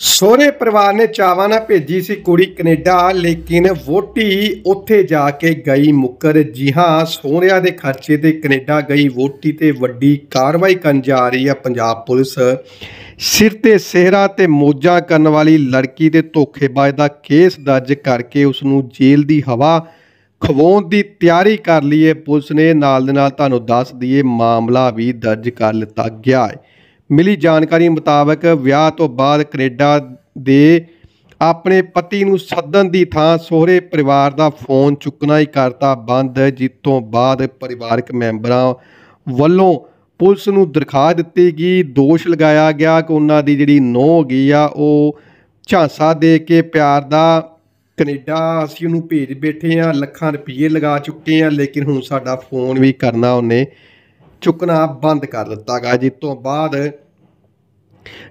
ਸਹੁਰੇ ਪਰਿਵਾਰ ਨੇ ਚਾਵਾਂ ਨਾਲ ਭੇਜੀ ਸੀ ਕੁੜੀ ਕੈਨੇਡਾ, ਲੇਕਿਨ ਵੋਟੀ ਉੱਥੇ ਜਾ ਕੇ ਗਈ ਮੁੱਕਰ। ਜੀ ਹਾਂ, ਸੋਹਰਿਆਂ ਦੇ ਖਰਚੇ ਤੇ ਕੈਨੇਡਾ ਗਈ ਵੋਟੀ ਤੇ ਵੱਡੀ ਕਾਰਵਾਈ ਕਰਨ ਜਾ ਰਹੀ ਹੈ ਪੰਜਾਬ ਪੁਲਿਸ। ਸਿਰ ਤੇ ਸਿਹਰਾ ਤੇ ਮੋਜਾਂ ਕਰਨ ਵਾਲੀ ਲੜਕੀ ਦੇ ਧੋਖੇਬਾਜ਼ ਦਾ ਕੇਸ ਦਰਜ ਕਰਕੇ ਉਸ ਨੂੰ ਜੇਲ੍ਹ ਦੀ ਹਵਾ ਖਵਾਉਣ ਦੀ ਤਿਆਰੀ ਕਰ ਲਈ ਹੈ। ਪੁਲਿਸ ਨੇ ਨਾਲ ਦੇ ਨਾਲ ਤੁਹਾਨੂੰ ਦੱਸ ਦਈਏ, ਮਾਮਲਾ ਵੀ ਦਰਜ ਕਰ ਲਿੱਤਾ ਗਿਆ ਹੈ। ਮਿਲੀ ਜਾਣਕਾਰੀ ਮੁਤਾਬਕ ਵਿਆਹ ਤੋਂ ਬਾਅਦ ਕੈਨੇਡਾ ਦੇ ਆਪਣੇ ਪਤੀ ਨੂੰ ਸੱਦਣ ਦੀ ਥਾਂ ਸਹੁਰੇ ਪਰਿਵਾਰ ਦਾ ਫੋਨ ਚੁੱਕਣਾ ਹੀ ਕਰਤਾ ਬੰਦ, ਜਿਸ ਤੋਂ ਬਾਅਦ ਪਰਿਵਾਰਕ ਮੈਂਬਰਾਂ ਵੱਲੋਂ ਪੁਲਿਸ ਨੂੰ ਦਰਖਾਸਤ ਦਿੱਤੀ ਗਈ ਦੋਸ਼ ਲਗਾਇਆ ਗਿਆ ਕਿ ਉਹਨਾਂ ਦੀ ਜਿਹੜੀ ਨੋਹ ਗਈ ਆ, ਉਹ ਝਾਂਸਾ ਦੇ ਕੇ ਪਿਆਰ ਦਾ ਕੈਨੇਡਾ ਅਸੀਂ ਉਹਨੂੰ ਭੇਜ ਬੈਠੇ ਆ, ਲੱਖਾਂ ਰੁਪਏ ਲਗਾ ਚੁੱਕੇ ਆ, ਲੇਕਿਨ ਹੁਣ ਸਾਡਾ ਫੋਨ ਵੀ ਕਰਨਾ ਉਹਨੇ ਚੁੱਕਣਾ ਬੰਦ ਕਰ ਦਿੱਤਾ ਗਿਆ ਜਿਸ ਤੋਂ ਬਾਅਦ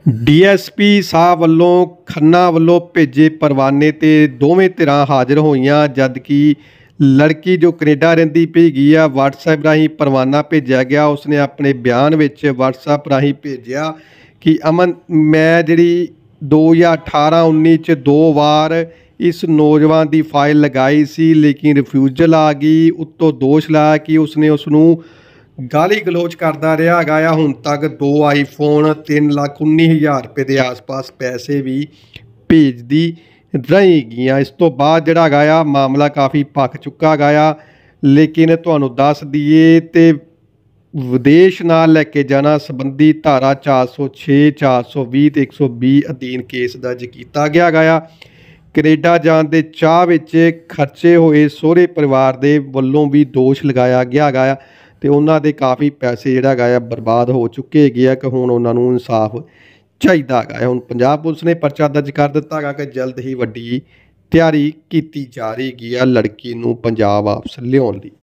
ਡੀਐਸਪੀ ਸਾਹਿਬ ਵੱਲੋਂ ਖੰਨਾ ਵੱਲੋਂ ਭੇਜੇ ਪਰਵਾਨੇ ਤੇ ਦੋਵੇਂ ਧਿਰਾਂ ਹਾਜ਼ਰ ਹੋਈਆਂ ਜਦ ਕਿ ਲੜਕੀ ਜੋ ਕੈਨੇਡਾ ਰਹਿੰਦੀ ਪਈ ਗਈ ਆ, WhatsApp ਰਾਹੀਂ ਪਰਵਾਨਾ ਭੇਜਿਆ ਗਿਆ। ਉਸਨੇ ਆਪਣੇ ਬਿਆਨ ਵਿੱਚ WhatsApp ਰਾਹੀਂ ਭੇਜਿਆ ਕਿ, ਅਮਨ, ਮੈਂ ਜਿਹੜੀ 2018 19 ਚ ਦੋ ਵਾਰ ਇਸ ਨੌਜਵਾਨ ਦੀ ਫਾਈਲ ਲਗਾਈ ਸੀ, ਲੇਕਿਨ ਰਿਫਿਊਜ਼ਲ ਆ ਗਈ। ਉੱਤੋਂ ਦੋਸ਼ ਲਾਇਆ ਕਿ ਉਸਨੇ ਉਸ ਨੂੰ ਗਾਲੀ ਗਲੋਚ ਕਰਦਾ ਰਿਹਾ ਹੈਗਾ ਆ। ਹੁਣ ਤੱਕ ਦੋ ਆਈਫੋਨ ਤਿੰਨ ਲੱਖ ਉੱਨੀ ਹਜ਼ਾਰ ਰੁਪਏ ਦੇ ਆਸ-ਪਾਸ ਪੈਸੇ ਵੀ ਭੇਜਦੀ ਰਹੀ ਗਈਆਂ ਇਸ ਤੋਂ ਬਾਅਦ ਜਿਹੜਾ ਹੈਗਾ ਆ, ਮਾਮਲਾ ਕਾਫੀ ਪੱਕ ਚੁੱਕਾ ਹੈਗਾ ਆ। ਲੇਕਿਨ ਤੁਹਾਨੂੰ ਦੱਸ ਦਈਏ ਤੇ ਵਿਦੇਸ਼ ਨਾਲ ਲੈ ਕੇ ਜਾਣਾ ਸੰਬੰਧੀ ਧਾਰਾ 406 420 ਤੇ 120 ਅਧੀਨ ਕੇਸ ਦਰਜ ਕੀਤਾ ਗਿਆ ਹੈਗਾ ਆ। ਕੈਨੇਡਾ ਜਾਣ ਦੇ ਚਾਹ ਵਿੱਚ ਖਰਚੇ ਹੋਏ ਸਹੁਰੇ ਪਰਿਵਾਰ ਦੇ ਵੱਲੋਂ ਵੀ ਦੋਸ਼ ਲਗਾਇਆ ਗਿਆ ਹੈਗਾ ਆ। ਤੇ ਉਹਨਾਂ ਦੇ ਕਾਫੀ ਪੈਸੇ ਜਿਹੜਾ ਹੈਗਾ ਆ ਬਰਬਾਦ ਹੋ ਚੁੱਕੇ ਹੈਗੇ ਆ ਕਿ ਹੁਣ ਉਹਨਾਂ ਨੂੰ ਇਨਸਾਫ ਚਾਹੀਦਾ ਹੈਗਾ ਹੁਣ ਪੰਜਾਬ ਪੁਲਿਸ ਨੇ ਪਰਚਾ ਦਰਜ ਕਰ ਦਿੱਤਾ ਹੈਗਾ ਕਿ ਜਲਦ ਹੀ ਵੱਡੀ ਤਿਆਰੀ ਕੀਤੀ ਜਾ ਰਹੀ ਹੈਗੀ ਆ ਲੜਕੀ ਨੂੰ ਪੰਜਾਬ ਵਾਪਸ ਲਿਆਉਣ ਲਈ।